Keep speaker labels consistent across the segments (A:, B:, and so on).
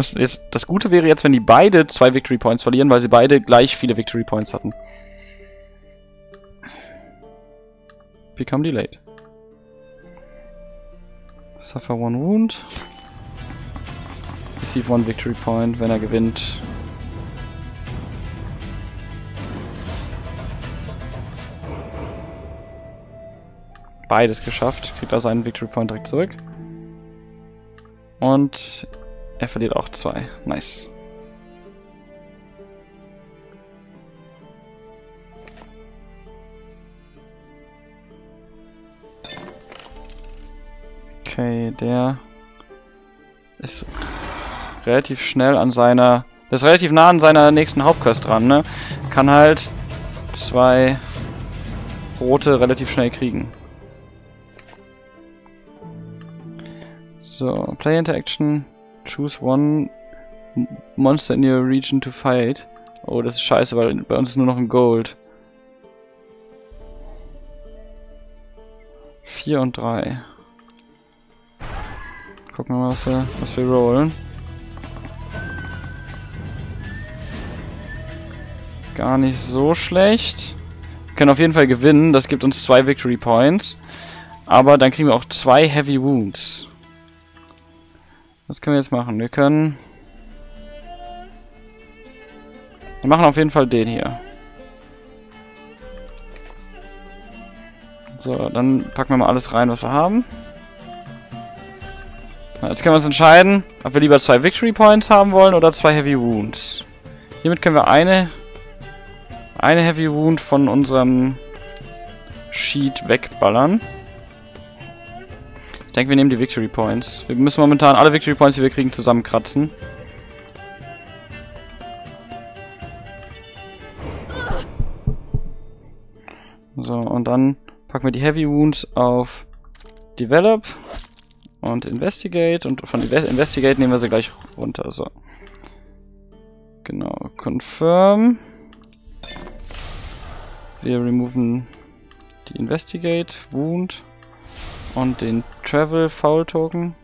A: Jetzt, das Gute wäre jetzt, wenn die beide zwei Victory Points verlieren, weil sie beide gleich viele Victory Points hatten. Become delayed. Suffer one wound. Receive one victory point, wenn er gewinnt. Beides geschafft. Kriegt also einen Victory Point direkt zurück. Und er verliert auch zwei. Nice. Okay, der ist relativ schnell an seiner... Der ist relativ nah an seiner nächsten Hauptquest dran, ne? Kann halt zwei rote relativ schnell kriegen. So, Play Interaction. Choose one monster in your region to fight. Oh, das ist scheiße, weil bei uns ist nur noch ein Gold. 4 und 3. Gucken wir mal, was wir, was wir rollen. Gar nicht so schlecht. Wir können auf jeden Fall gewinnen. Das gibt uns zwei Victory Points. Aber dann kriegen wir auch zwei Heavy Wounds. Was können wir jetzt machen? Wir können... Wir machen auf jeden Fall den hier. So, dann packen wir mal alles rein, was wir haben. Jetzt können wir uns entscheiden, ob wir lieber zwei Victory Points haben wollen oder zwei Heavy Wounds. Hiermit können wir eine, eine Heavy Wound von unserem Sheet wegballern. Ich denke, wir nehmen die Victory Points. Wir müssen momentan alle Victory Points, die wir kriegen, zusammenkratzen. So, und dann packen wir die Heavy Wounds auf Develop und Investigate. Und von Investigate nehmen wir sie gleich runter. So. Genau, Confirm. Wir removen die Investigate, Wound. Und den Travel Foul Token.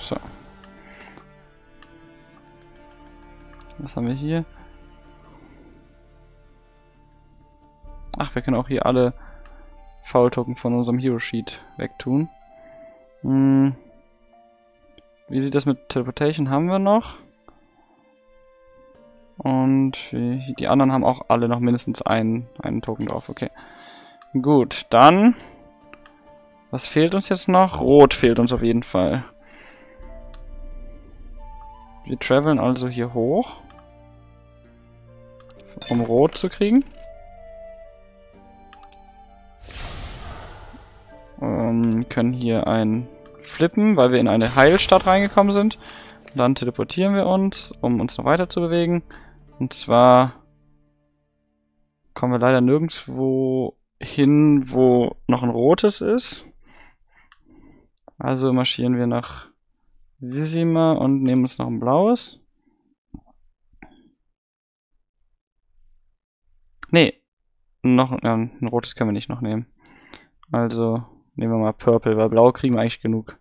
A: So. Was haben wir hier? Ach, wir können auch hier alle Foul Token von unserem Hero Sheet wegtun. Hm. Wie sieht das mit Teleportation? Haben wir noch? Und die anderen haben auch alle noch mindestens einen, einen Token drauf. Okay. Gut, dann... Was fehlt uns jetzt noch? Rot fehlt uns auf jeden Fall. Wir traveln also hier hoch. Um Rot zu kriegen. Ähm, können hier ein flippen, weil wir in eine Heilstadt reingekommen sind. Dann teleportieren wir uns, um uns noch weiter zu bewegen. Und zwar kommen wir leider nirgendwo hin, wo noch ein rotes ist. Also marschieren wir nach Visima und nehmen uns noch ein blaues. Nee, noch ja, ein rotes können wir nicht noch nehmen. Also nehmen wir mal Purple, weil blau kriegen wir eigentlich genug.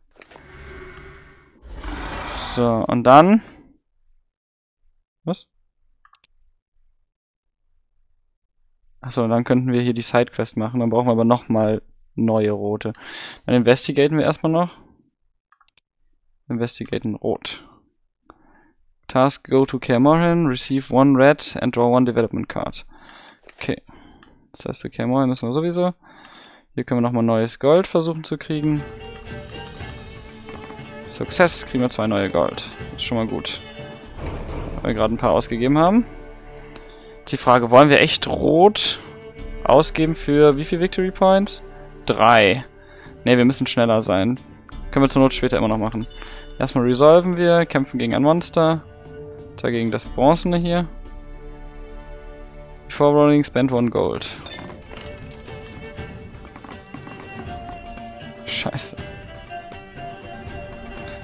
A: So, und dann... Was? Achso, dann könnten wir hier die Sidequest machen. Dann brauchen wir aber nochmal neue rote. Dann investigaten wir erstmal noch. Investigaten rot. Task go to Kermorhen, receive one red and draw one development card. Okay. Das heißt, zu Kermorhen müssen wir sowieso. Hier können wir nochmal neues Gold versuchen zu kriegen. Success, kriegen wir zwei neue Gold. ist schon mal gut. Weil wir gerade ein paar ausgegeben haben. Die Frage, wollen wir echt rot ausgeben für wie viel Victory Points? Drei. Ne, wir müssen schneller sein. Können wir zur Not später immer noch machen. Erstmal resolven wir, kämpfen gegen ein Monster. Zwar gegen das Bronzene hier. Before rolling, spend one gold. Scheiße.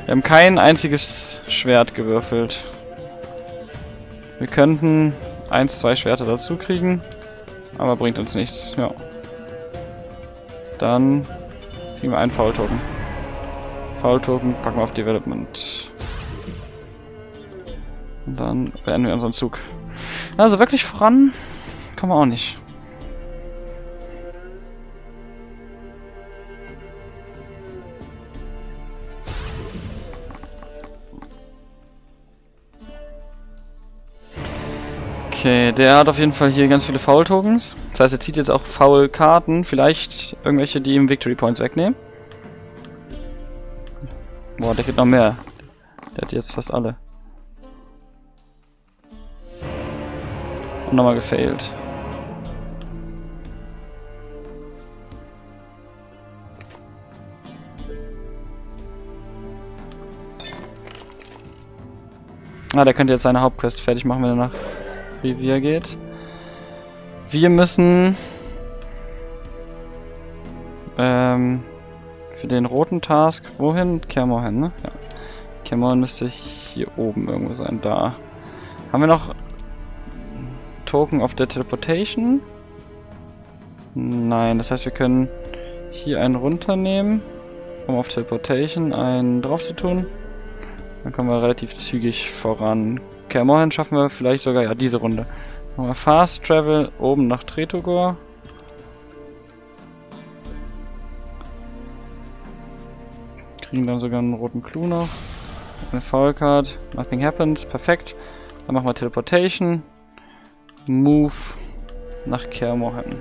A: Wir haben kein einziges Schwert gewürfelt. Wir könnten eins, zwei Schwerter dazu kriegen. Aber bringt uns nichts, ja. Dann Kriegen wir einen Foul-Token. Foul-Token packen wir auf Development. Und dann beenden wir unseren Zug. Also wirklich voran kann man auch nicht. Okay, der hat auf jeden Fall hier ganz viele Foul-Tokens. Das heißt, er zieht jetzt auch Foul-Karten. Vielleicht irgendwelche, die ihm Victory Points wegnehmen. Boah, der geht noch mehr. Der hat jetzt fast alle. Und nochmal gefailt. Ah, der könnte jetzt seine Hauptquest fertig machen, wenn er nach Revier geht. Wir müssen ähm, für den roten Task, wohin? Kermorhen, ne? Ja. Kermorhen müsste hier oben irgendwo sein, da. Haben wir noch Token auf der Teleportation? Nein, das heißt, wir können hier einen runternehmen, um auf Teleportation einen drauf zu tun. Dann kommen wir relativ zügig voran. Okay, morgen schaffen wir vielleicht sogar ja diese Runde. Wir Fast Travel oben nach Tretogor. Kriegen dann sogar einen roten Clou noch. Eine Foul Card. Nothing happens. Perfekt. Dann machen wir Teleportation. Move nach Kermohan.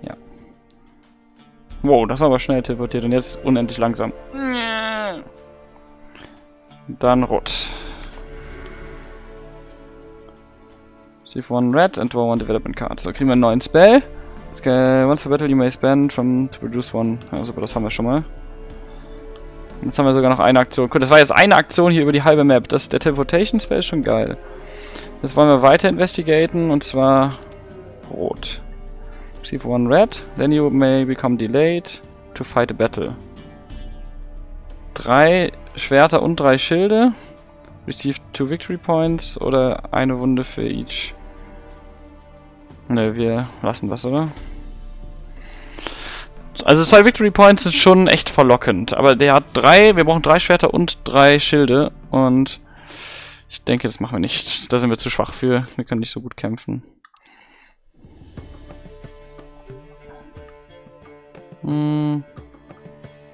A: Ja. Wow, das war aber schnell teleportiert und jetzt unendlich langsam. Dann rot. Receive one red and draw one development card. So, kriegen wir einen neuen Spell. Once per battle you may spend from to produce one. Ja, super, das haben wir schon mal. Jetzt haben wir sogar noch eine Aktion. Gut, das war jetzt eine Aktion hier über die halbe Map. Das, der Teleportation Spell ist schon geil. Jetzt wollen wir weiter investigaten und zwar rot. Receive one red, then you may become delayed to fight a battle. Drei Schwerter und drei Schilde. Receive two victory points oder eine Wunde für each. Ne, wir lassen das, oder? Also zwei Victory Points sind schon echt verlockend. Aber der hat drei, wir brauchen drei Schwerter und drei Schilde. Und ich denke, das machen wir nicht. Da sind wir zu schwach für. Wir können nicht so gut kämpfen. Hm.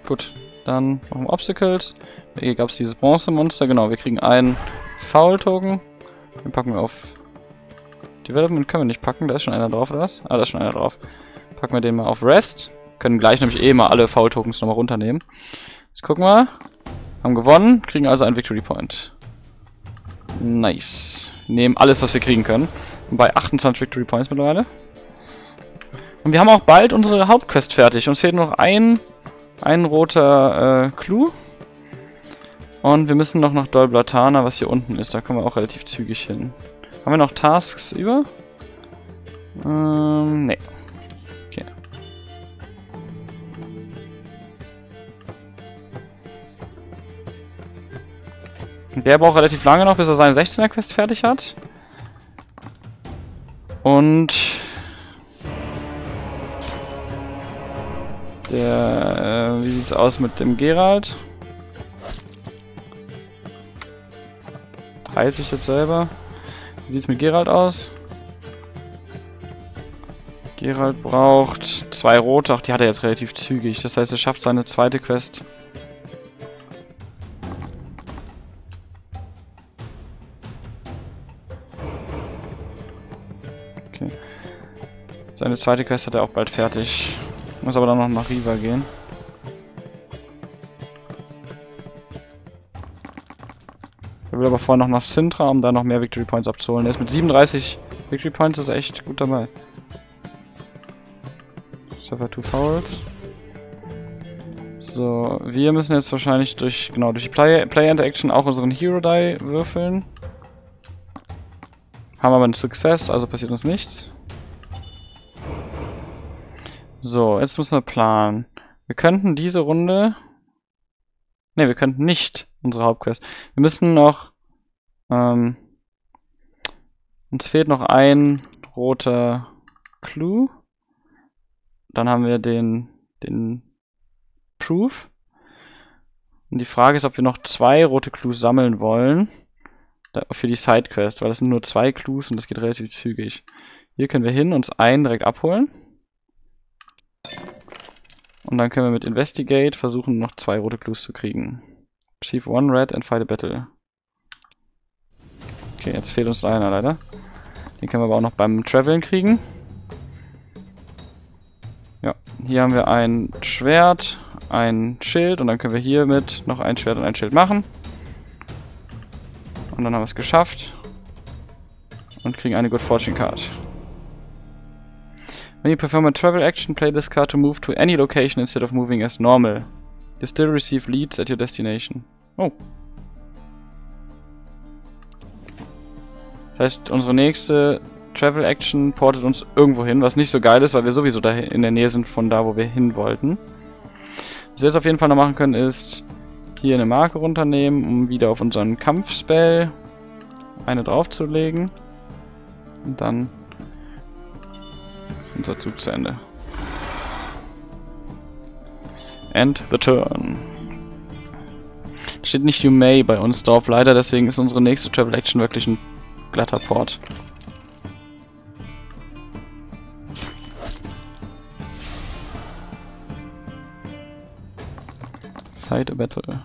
A: Gut, dann machen wir Obstacles. Hier gab es dieses Bronzemonster. Genau, wir kriegen einen Foul-Token. Den packen wir auf Development können wir nicht packen, da ist schon einer drauf, oder was? Ah, da ist schon einer drauf. Packen wir den mal auf Rest. Können gleich nämlich eh mal alle Foul-Tokens nochmal runternehmen. Jetzt gucken wir. Haben gewonnen, kriegen also einen Victory Point. Nice. Nehmen alles, was wir kriegen können. Bei 28 Victory Points mittlerweile. Und wir haben auch bald unsere Hauptquest fertig. Uns fehlt noch ein, ein roter äh, Clou. Und wir müssen noch nach Dolblatana, was hier unten ist. Da kommen wir auch relativ zügig hin. Haben wir noch Tasks über? Ähm, nee. Okay. Der braucht relativ lange noch, bis er seine 16er Quest fertig hat. Und... Der, äh, wie sieht's aus mit dem Gerald? Heilt sich jetzt selber. Wie sieht es mit Gerald aus? Gerald braucht zwei rote. Ach, die hat er jetzt relativ zügig. Das heißt, er schafft seine zweite Quest. Okay. Seine zweite Quest hat er auch bald fertig. Muss aber dann noch nach Riva gehen. Ich will aber vorher noch nach Sintra, um da noch mehr Victory Points abzuholen. Er ist mit 37 Victory Points ist echt gut dabei. Suffer two Fouls. So, wir müssen jetzt wahrscheinlich durch, genau, durch die Player, Player Interaction auch unseren Hero Die würfeln. Haben aber einen Success, also passiert uns nichts. So, jetzt müssen wir planen. Wir könnten diese Runde... Ne, wir könnten nicht unsere Hauptquest. Wir müssen noch... Ähm, uns fehlt noch ein roter Clue. Dann haben wir den, den Proof. Und die Frage ist, ob wir noch zwei rote Clues sammeln wollen. Für die Sidequest, weil das sind nur zwei Clues und das geht relativ zügig. Hier können wir hin, uns einen direkt abholen. Und dann können wir mit Investigate versuchen, noch zwei rote Clues zu kriegen. Receive one red and fight a battle. Okay, jetzt fehlt uns einer leider. Den können wir aber auch noch beim Traveln kriegen. Ja, hier haben wir ein Schwert, ein Schild und dann können wir hiermit noch ein Schwert und ein Schild machen. Und dann haben wir es geschafft. Und kriegen eine Good Fortune Card. When you perform a travel action, play this card to move to any location instead of moving as normal. You still receive leads at your destination. Oh. Das heißt, unsere nächste Travel Action portet uns irgendwo hin, was nicht so geil ist, weil wir sowieso da in der Nähe sind von da, wo wir hin wollten. Was wir jetzt auf jeden Fall noch machen können, ist hier eine Marke runternehmen, um wieder auf unseren Kampfspell eine draufzulegen. Und dann unser Zug zu Ende. End the turn. Steht nicht You May bei uns drauf, leider, deswegen ist unsere nächste Travel Action wirklich ein glatter Port. Fight a battle.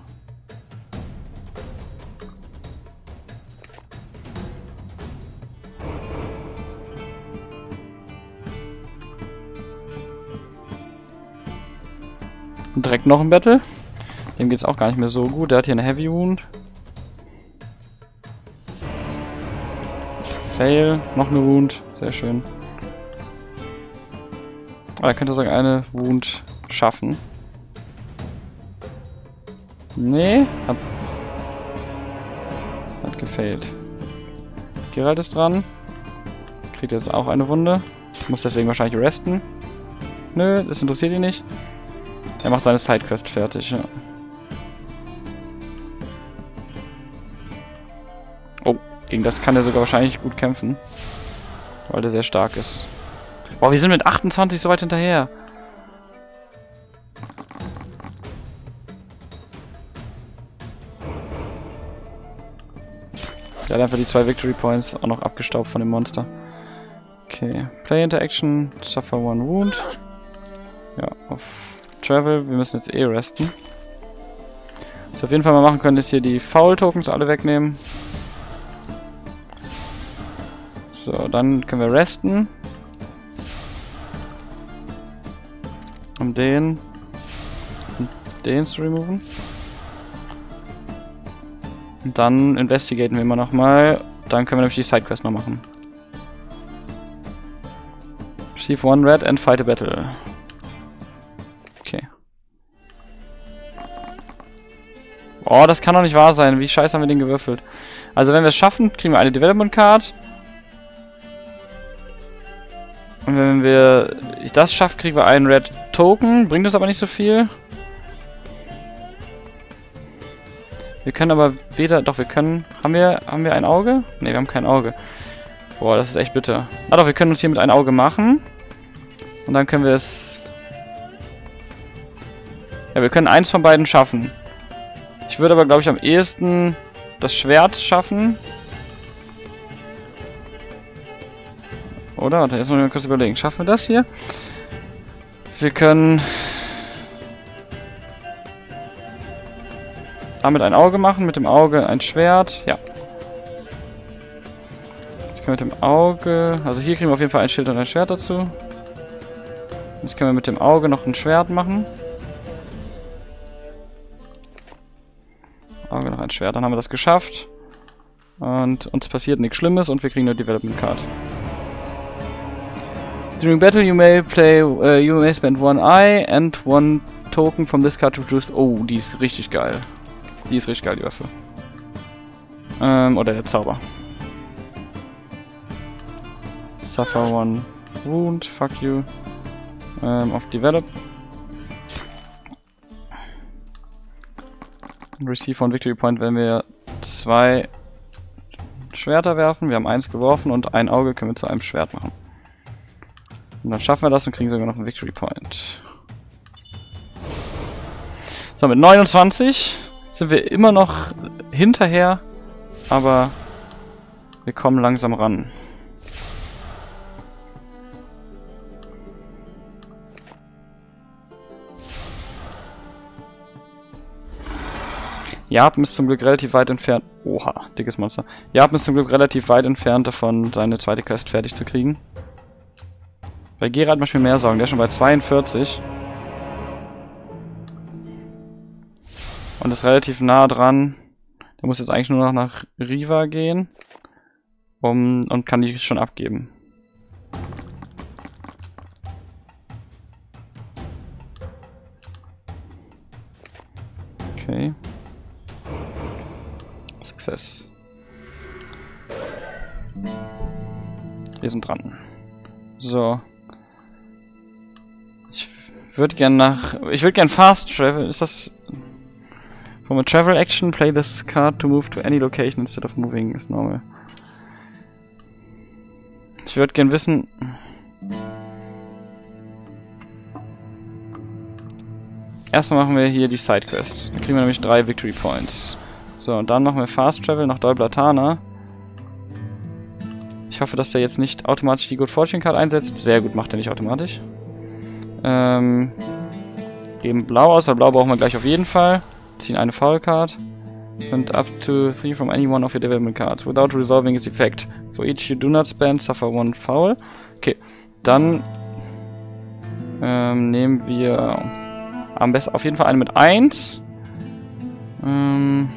A: Direkt noch ein Battle. Dem geht es auch gar nicht mehr so gut. Der hat hier eine Heavy Wound. Fail. Noch eine Wound. Sehr schön. Aber er könnte sogar eine Wound schaffen. Nee, hat, hat gefailt. Geralt ist dran. Kriegt jetzt auch eine Wunde. Muss deswegen wahrscheinlich resten. Nö, das interessiert ihn nicht. Er macht seine Sidequest fertig, ja. Oh, gegen das kann er sogar wahrscheinlich gut kämpfen. Weil der sehr stark ist. Boah, wir sind mit 28 so weit hinterher. Der hat einfach die zwei Victory Points auch noch abgestaubt von dem Monster. Okay. Play Interaction, suffer one wound. Ja, auf Travel. Wir müssen jetzt eh resten. Was wir auf jeden Fall mal machen können, ist hier die Foul-Tokens alle wegnehmen. So, dann können wir resten. Um den und den zu removen. Und dann investigaten wir immer nochmal. Dann können wir nämlich die Sidequest noch machen. Receive one red and fight a battle. Oh, das kann doch nicht wahr sein. Wie scheiße haben wir den gewürfelt? Also wenn wir es schaffen, kriegen wir eine Development Card. Und wenn wir das schaffen, kriegen wir einen Red Token. Bringt das aber nicht so viel. Wir können aber weder... Doch, wir können... Haben wir, haben wir ein Auge? Ne, wir haben kein Auge. Boah, das ist echt bitter. Ah doch, wir können uns hier mit ein Auge machen. Und dann können wir es... Ja, wir können eins von beiden schaffen. Ich würde aber, glaube ich, am ehesten das Schwert schaffen. Oder? Warte, jetzt muss ich mal kurz überlegen. Schaffen wir das hier? Wir können... damit ein Auge machen, mit dem Auge ein Schwert. Ja. Jetzt können wir mit dem Auge... Also hier kriegen wir auf jeden Fall ein Schild und ein Schwert dazu. Jetzt können wir mit dem Auge noch ein Schwert machen. Auge noch ein Schwert, dann haben wir das geschafft. Und uns passiert nichts Schlimmes und wir kriegen eine Development Card. During battle you may play, uh, you may spend one eye and one token from this card to produce... Oh, die ist richtig geil. Die ist richtig geil, die Waffe. Ähm, oder der Zauber. Suffer one wound, fuck you. Ähm, auf Develop. Receive one Victory Point, wenn wir zwei Schwerter werfen. Wir haben eins geworfen und ein Auge können wir zu einem Schwert machen. Und dann schaffen wir das und kriegen sogar noch einen Victory Point. So, mit 29 sind wir immer noch hinterher, aber wir kommen langsam ran. Japan ist zum Glück relativ weit entfernt. Oha, dickes Monster. Japan ist zum Glück relativ weit entfernt davon, seine zweite Quest fertig zu kriegen. Bei Gerald mache ich mir mehr Sorgen. Der ist schon bei 42. Und ist relativ nah dran. Der muss jetzt eigentlich nur noch nach Riva gehen. Um, und kann die schon abgeben. Okay. Success. Wir sind dran. So. Ich würde gern nach... Ich würde gern Fast Travel. Ist das... From a Travel Action, play this card to move to any location instead of moving is normal. Ich würde gern wissen... Erstmal machen wir hier die Sidequest. Dann kriegen wir nämlich drei Victory Points. So, und dann machen wir Fast Travel nach Dolblatana. Ich hoffe, dass der jetzt nicht automatisch die Good Fortune Card einsetzt. Sehr gut, macht er nicht automatisch. Ähm, geben Blau aus, weil Blau brauchen wir gleich auf jeden Fall. Ziehen eine Foul Card. And up to 3 from any one of your development cards, without resolving its effect. For each you do not spend, suffer one foul. Okay, dann ähm, nehmen wir am besten auf jeden Fall eine mit 1. Ähm,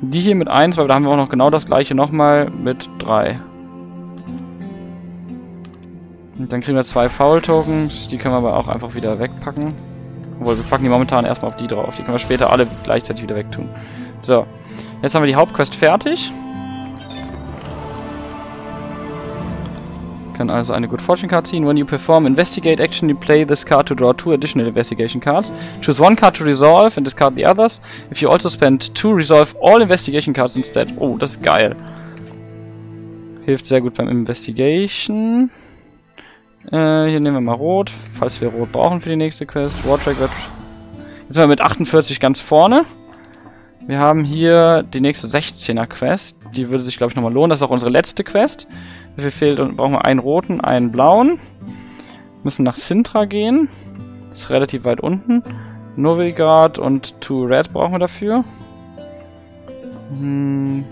A: die hier mit 1, weil da haben wir auch noch genau das gleiche nochmal mit 3. Und dann kriegen wir zwei Foul-Tokens, die können wir aber auch einfach wieder wegpacken. Obwohl, wir packen die momentan erstmal auf die drauf. Die können wir später alle gleichzeitig wieder wegtun. So, jetzt haben wir die Hauptquest fertig. Können also eine Good Fortune Card ziehen. When you perform Investigate Action, you play this card to draw two additional Investigation Cards. Choose one card to resolve and discard the others. If you also spend two, resolve all Investigation Cards instead. Oh, das ist geil. Hilft sehr gut beim Investigation. Äh, hier nehmen wir mal Rot, falls wir Rot brauchen für die nächste Quest. Wartrack wird... Jetzt sind wir mit 48 ganz vorne. Wir haben hier die nächste 16er Quest. Die würde sich, glaube ich, nochmal lohnen. Das ist auch unsere letzte Quest. Wie viel fehlt? Und brauchen wir einen roten, einen blauen. Müssen nach Sintra gehen. Ist relativ weit unten. Novigrad und Two Red brauchen wir dafür. Hm.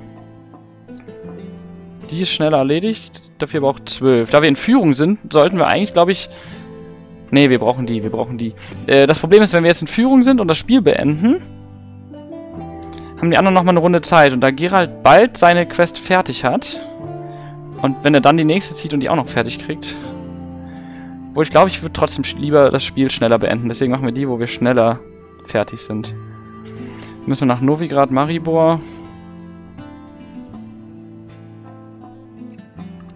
A: Die ist schneller erledigt. Dafür braucht 12. Da wir in Führung sind, sollten wir eigentlich, glaube ich... Ne, wir brauchen die, wir brauchen die. Äh, das Problem ist, wenn wir jetzt in Führung sind und das Spiel beenden, haben die anderen nochmal eine Runde Zeit. Und da Gerald bald seine Quest fertig hat, und wenn er dann die nächste zieht und die auch noch fertig kriegt, wo ich glaube, ich würde trotzdem lieber das Spiel schneller beenden. Deswegen machen wir die, wo wir schneller fertig sind. Müssen wir nach Novigrad, Maribor.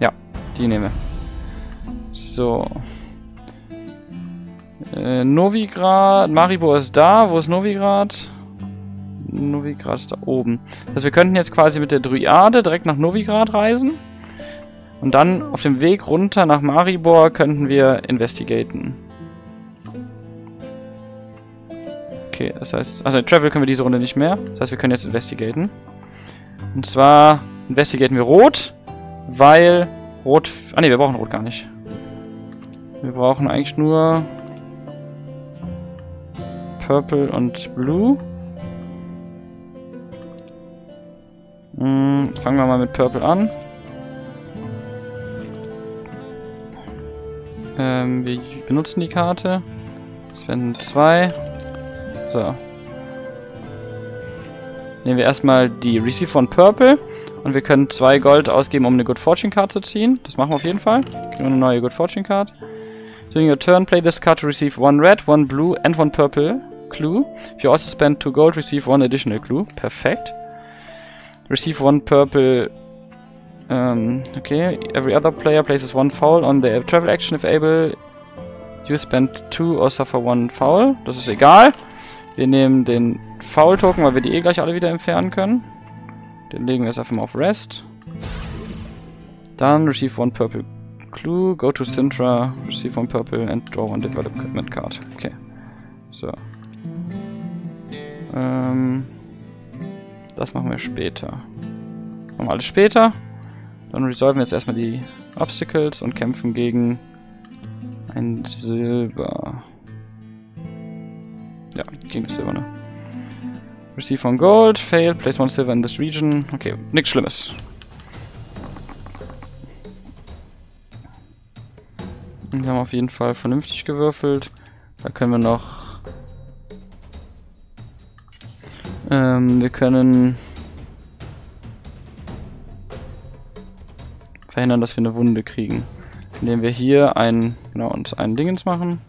A: Ja, die nehmen wir. So. Äh, Novigrad, Maribor ist da. Wo ist Novigrad? Novigrad ist da oben. Also wir könnten jetzt quasi mit der Dryade direkt nach Novigrad reisen. Und dann auf dem Weg runter nach Maribor könnten wir investigaten. Okay, das heißt... Also Travel können wir diese Runde nicht mehr. Das heißt, wir können jetzt investigaten. Und zwar investigaten wir Rot, weil Rot... Ah ne, wir brauchen Rot gar nicht. Wir brauchen eigentlich nur Purple und Blue. Hm, fangen wir mal mit Purple an. Ähm, wir benutzen die Karte. Das werden zwei. So. Nehmen wir erstmal die Receive von Purple. Und wir können zwei Gold ausgeben, um eine Good Fortune Card zu ziehen. Das machen wir auf jeden Fall. Kriegen wir eine neue Good Fortune Card. During your turn, play this card to receive one red, one blue and one purple clue. If you also spend two gold, receive one additional clue. Perfekt. Receive one purple um, okay, every other player places one foul on their travel action if able. You spend two or suffer one foul. Das ist egal. Wir nehmen den Foul-Token, weil wir die eh gleich alle wieder entfernen können. Den legen wir jetzt einfach mal auf Rest. Dann receive one purple clue, go to Sintra, receive one purple and draw one development card. Okay. So. Ähm, das machen wir später. Machen wir alles später. Dann resolven wir jetzt erstmal die Obstacles und kämpfen gegen ein Silber. Ja, gegen das Silber, ne? Receive one gold, fail, place one silver in this region. Okay, nichts Schlimmes. Wir haben auf jeden Fall vernünftig gewürfelt. Da können wir noch... Ähm, wir können... verhindern, dass wir eine Wunde kriegen. Indem wir hier ein, genau, uns ein Dingens machen.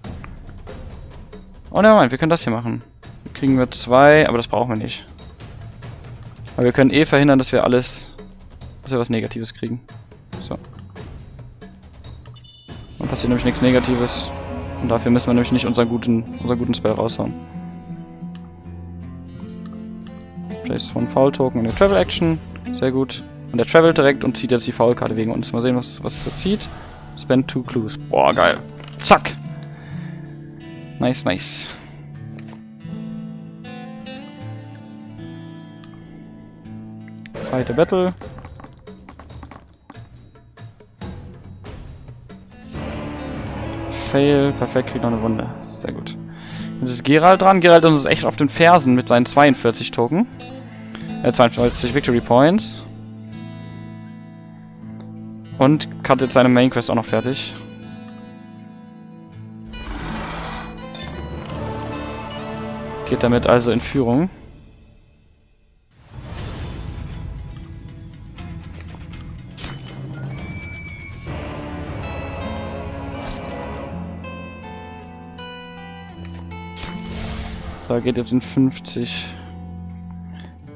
A: Oh nein, wir können das hier machen. Dann kriegen wir zwei, aber das brauchen wir nicht. Aber wir können eh verhindern, dass wir alles, dass wir was Negatives kriegen. So. Dann passiert nämlich nichts Negatives. Und dafür müssen wir nämlich nicht unseren guten, unseren guten Spell raushauen. Place one Foul Token in der Travel Action. Sehr gut. Und der travelt direkt und zieht jetzt die Foul-Karte wegen uns. Mal sehen, was, was er zieht. Spend two clues. Boah, geil. Zack. Nice, nice. Fight a battle. Fail. Perfekt, kriegt noch eine Wunde. Sehr gut. Jetzt ist Gerald dran. Gerald ist echt auf den Fersen mit seinen 42 Token. Äh, 42 Victory Points. Und hat jetzt seine Main Quest auch noch fertig. Geht damit also in Führung. So, geht jetzt in 50.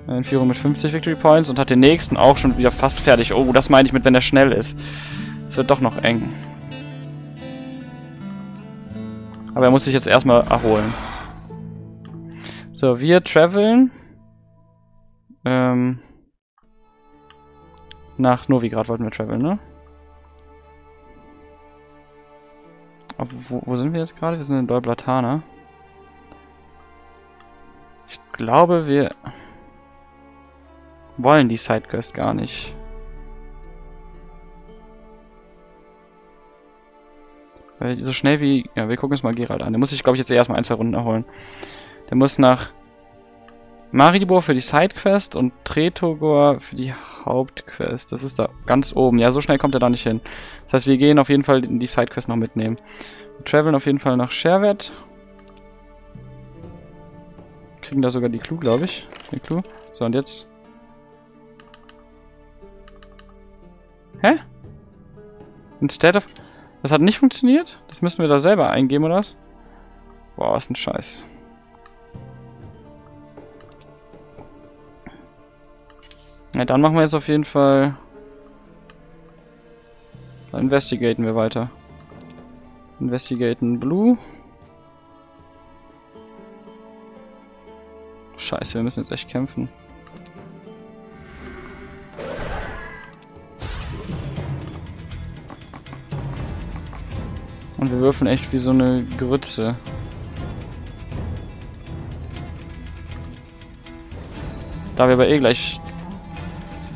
A: In Führung mit 50 Victory Points und hat den nächsten auch schon wieder fast fertig. Oh, das meine ich mit, wenn er schnell ist. Es wird doch noch eng. Aber er muss sich jetzt erstmal erholen. So, wir traveln ähm, nach Novigrad wollten wir traveln, ne? Aber wo, wo sind wir jetzt gerade? Wir sind in Dolblatana. Ich glaube, wir wollen die Sidequest gar nicht. So schnell wie... Ja, wir gucken uns mal Gerald an. Der muss sich, glaube ich, jetzt erstmal ein, zwei Runden erholen. Der muss nach Maribor für die Sidequest und Tretogor für die Hauptquest. Das ist da ganz oben. Ja, so schnell kommt er da nicht hin. Das heißt, wir gehen auf jeden Fall die Sidequest noch mitnehmen. Wir traveln auf jeden Fall nach Sherwet. Kriegen da sogar die Clue, glaube ich. Den Clue. So, und jetzt Hä? Instead of... Das hat nicht funktioniert? Das müssen wir da selber eingeben, oder was? Boah, was ein Scheiß. Ja, dann machen wir jetzt auf jeden Fall... Dann investigaten wir weiter. Investigaten Blue. Scheiße, wir müssen jetzt echt kämpfen. Und wir würfeln echt wie so eine Grütze. Da wir aber eh gleich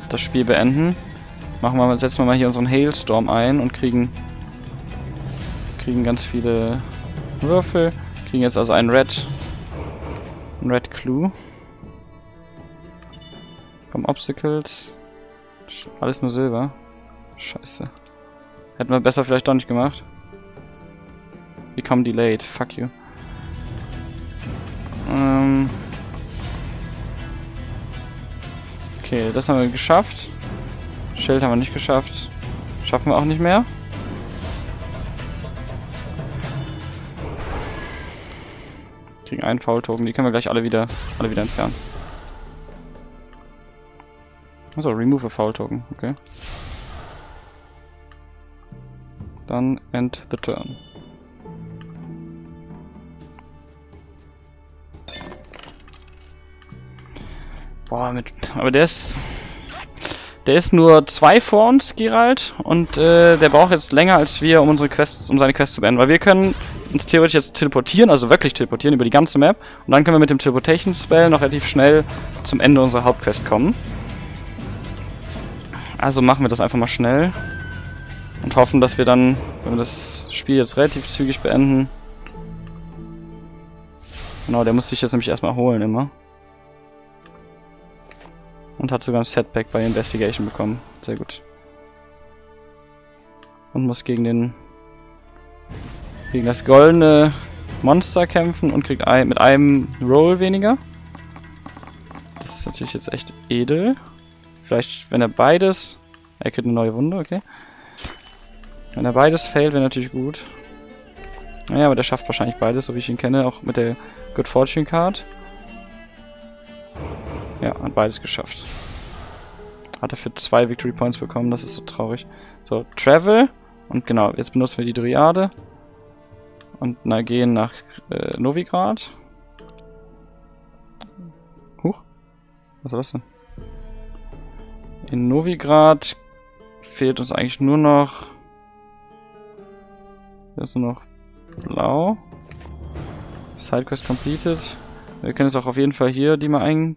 A: das Spiel beenden, machen wir, setzen wir mal hier unseren Hailstorm ein und kriegen kriegen ganz viele Würfel. Kriegen jetzt also einen Red ein Red Clue. Komm, Obstacles. Alles nur Silber. Scheiße. Hätten wir besser vielleicht doch nicht gemacht. Become delayed. Fuck you. Ähm okay, das haben wir geschafft. Schild haben wir nicht geschafft. Schaffen wir auch nicht mehr. Kriegen einen Foul-Token. Die können wir gleich alle wieder, alle wieder entfernen. Achso, remove a Foul-Token. Okay. Dann end the turn. Boah, mit. Aber der ist. Der ist nur zwei vor uns, Gerald. Und äh, der braucht jetzt länger als wir, um unsere Quests, um seine Quest zu beenden. Weil wir können uns theoretisch jetzt teleportieren, also wirklich teleportieren über die ganze Map. Und dann können wir mit dem Teleportation Spell noch relativ schnell zum Ende unserer Hauptquest kommen. Also machen wir das einfach mal schnell. Und hoffen, dass wir dann, wenn wir das Spiel jetzt relativ zügig beenden... Genau, der muss sich jetzt nämlich erstmal holen immer. Und hat sogar ein Setback bei Investigation bekommen. Sehr gut. Und muss gegen den... gegen das goldene Monster kämpfen und kriegt ein, mit einem Roll weniger. Das ist natürlich jetzt echt edel. Vielleicht, wenn er beides... Er kriegt eine neue Wunde, okay. Wenn er beides failt, wäre natürlich gut. Naja, aber der schafft wahrscheinlich beides, so wie ich ihn kenne, auch mit der Good Fortune Card. Ja, hat beides geschafft. Hat er für zwei Victory Points bekommen, das ist so traurig. So, Travel. Und genau, jetzt benutzen wir die Dryade. Und na, gehen nach äh, Novigrad. Huch. Was war das denn? In Novigrad fehlt uns eigentlich nur noch... Jetzt nur noch blau. Sidequest completed. Wir können jetzt auch auf jeden Fall hier die mal ein...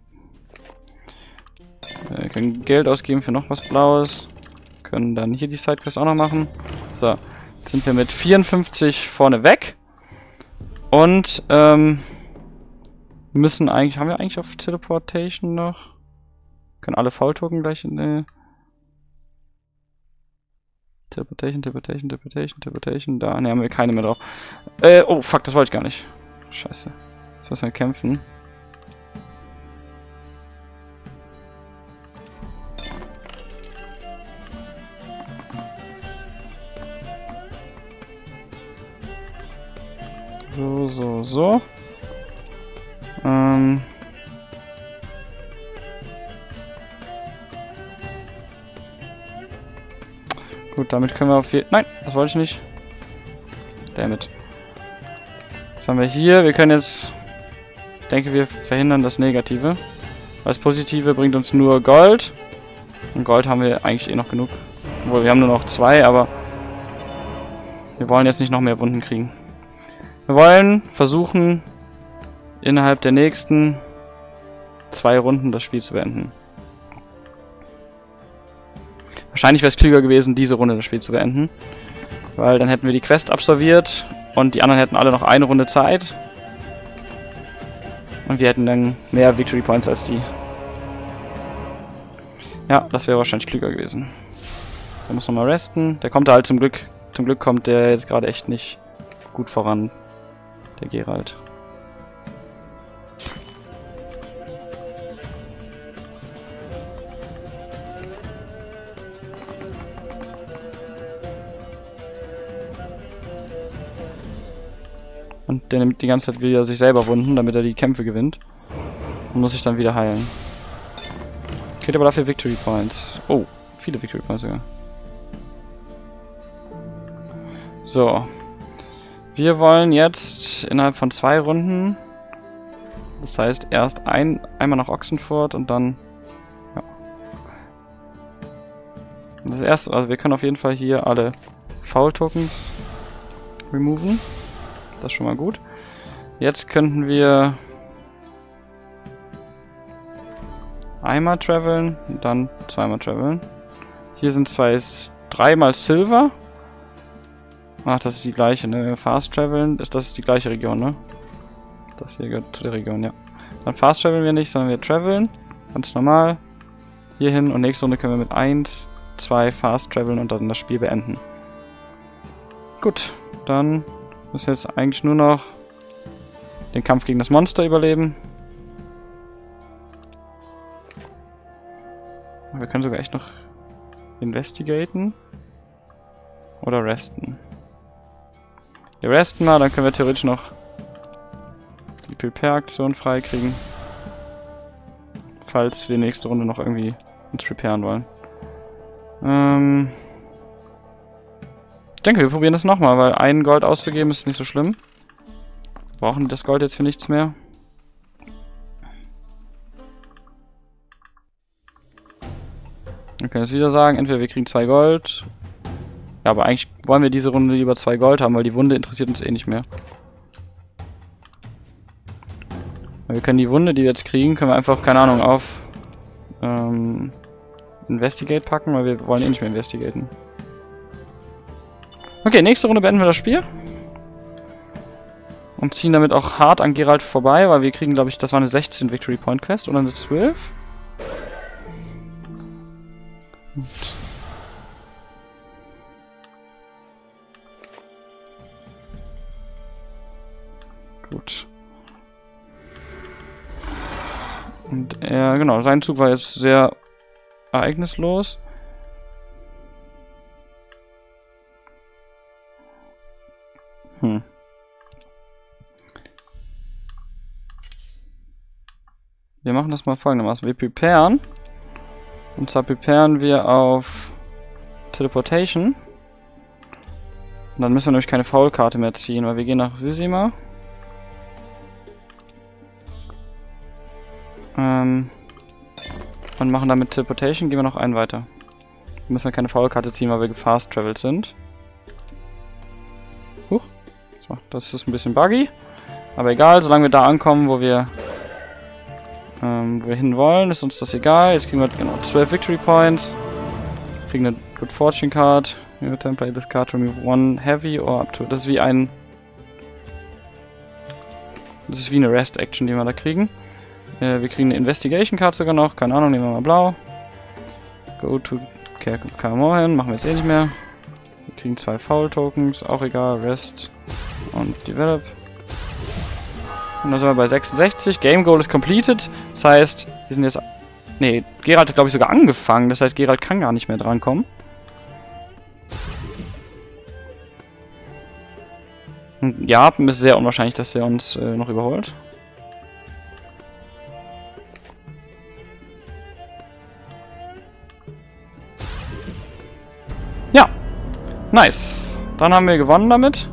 A: Wir können Geld ausgeben für noch was Blaues. Können dann hier die Sidequest auch noch machen. So, jetzt sind wir mit 54 vorne weg. Und, ähm, müssen eigentlich... Haben wir eigentlich auf Teleportation noch? Können alle Foul-Token gleich in... Äh, Teleportation, Teleportation, Teleportation, Teleportation. Da ne, haben wir keine mehr drauf. Äh, oh, fuck, das wollte ich gar nicht. Scheiße. Jetzt müssen wir kämpfen. So, so, so. Ähm... Gut, damit können wir auf jeden... Nein, das wollte ich nicht. Damit. Was haben wir hier? Wir können jetzt... Ich denke, wir verhindern das Negative. Das Positive bringt uns nur Gold. Und Gold haben wir eigentlich eh noch genug. Obwohl, wir haben nur noch zwei, aber... Wir wollen jetzt nicht noch mehr Wunden kriegen. Wir wollen versuchen, innerhalb der nächsten zwei Runden das Spiel zu beenden. Wahrscheinlich wäre es klüger gewesen, diese Runde das Spiel zu beenden. Weil dann hätten wir die Quest absolviert und die anderen hätten alle noch eine Runde Zeit. Und wir hätten dann mehr Victory Points als die. Ja, das wäre wahrscheinlich klüger gewesen. Der muss nochmal resten. Der kommt da halt zum Glück. Zum Glück kommt der jetzt gerade echt nicht gut voran. Der Gerald. Und der nimmt die ganze Zeit wieder sich selber Wunden, damit er die Kämpfe gewinnt. Und muss sich dann wieder heilen. Kriegt aber dafür Victory Points. Oh, viele Victory Points sogar. So. Wir wollen jetzt innerhalb von zwei Runden, das heißt erst ein, einmal nach Oxenfurt und dann, ja. Das erste, also wir können auf jeden Fall hier alle Foul-Tokens removen. Das ist schon mal gut. Jetzt könnten wir einmal traveln und dann zweimal traveln. Hier sind zwei, dreimal Silver. Ach, das ist die gleiche, ne? Fast traveln, ist das die gleiche Region, ne? Das hier gehört zu der Region, ja. Dann fast traveln wir nicht, sondern wir traveln. Ganz normal. Hierhin und nächste Runde können wir mit 1, 2 fast traveln und dann das Spiel beenden. Gut, dann Müssen jetzt eigentlich nur noch den Kampf gegen das Monster überleben. Wir können sogar echt noch investigaten. Oder resten. Wir resten mal, dann können wir theoretisch noch die Prepare-Aktion freikriegen. Falls wir nächste Runde noch irgendwie uns preparen wollen. Ähm... Ich denke, wir probieren das nochmal, weil ein Gold auszugeben ist nicht so schlimm. Wir brauchen das Gold jetzt für nichts mehr. Wir können jetzt wieder sagen, entweder wir kriegen zwei Gold Ja, aber eigentlich wollen wir diese Runde lieber zwei Gold haben, weil die Wunde interessiert uns eh nicht mehr. Wir können die Wunde, die wir jetzt kriegen, können wir einfach, keine Ahnung, auf ähm, Investigate packen, weil wir wollen eh nicht mehr investigaten. Okay, nächste Runde beenden wir das Spiel. Und ziehen damit auch hart an Geralt vorbei, weil wir kriegen, glaube ich, das war eine 16 Victory Point Quest oder eine 12. Und Gut. Und er, genau, sein Zug war jetzt sehr ereignislos. Hm. Wir machen das mal folgendermaßen. Wir preparen. Und zwar preparen wir auf Teleportation. Und dann müssen wir nämlich keine Foul-Karte mehr ziehen, weil wir gehen nach Visima. Ähm, und machen damit Teleportation. Gehen wir noch einen weiter. Wir müssen ja keine Foul-Karte ziehen, weil wir gefast traveled sind. Huch. So, das ist ein bisschen buggy. Aber egal, solange wir da ankommen, wo wir, ähm, wo wir hin wollen, ist uns das egal. Jetzt kriegen wir genau 12 Victory Points. Kriegen eine Good Fortune Card. Your turn play this card to remove one heavy or up to. Das ist wie ein. Das ist wie eine Rest Action, die wir da kriegen. Äh, wir kriegen eine Investigation Card sogar noch. Keine Ahnung, nehmen wir mal blau. Go to Karamor hin. Machen wir jetzt eh nicht mehr. Wir kriegen zwei Foul Tokens. Auch egal. Rest und Develop. Und dann sind wir bei 66. Game Goal ist completed. Das heißt, wir sind jetzt... Nee, Gerald hat glaube ich sogar angefangen. Das heißt, Gerald kann gar nicht mehr drankommen. Und ja, ist sehr unwahrscheinlich, dass er uns äh, noch überholt. Nice. Dann haben wir gewonnen damit.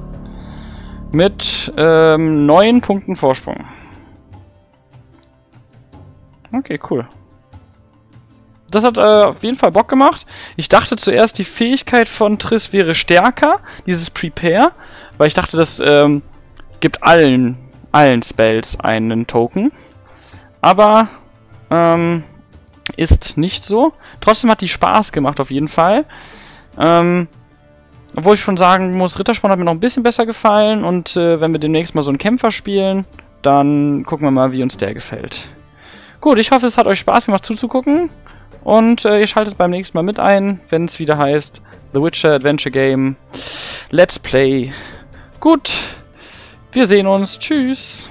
A: Mit ähm, 9 Punkten Vorsprung. Okay, cool. Das hat äh, auf jeden Fall Bock gemacht. Ich dachte zuerst, die Fähigkeit von Triss wäre stärker, dieses Prepare, weil ich dachte, das ähm, gibt allen, allen Spells einen Token. Aber ähm, ist nicht so. Trotzdem hat die Spaß gemacht, auf jeden Fall. Ähm, obwohl ich schon sagen muss, Rittersporn hat mir noch ein bisschen besser gefallen und äh, wenn wir demnächst mal so einen Kämpfer spielen, dann gucken wir mal, wie uns der gefällt. Gut, ich hoffe, es hat euch Spaß gemacht zuzugucken und äh, ihr schaltet beim nächsten Mal mit ein, wenn es wieder heißt The Witcher Adventure Game Let's Play. Gut, wir sehen uns. Tschüss.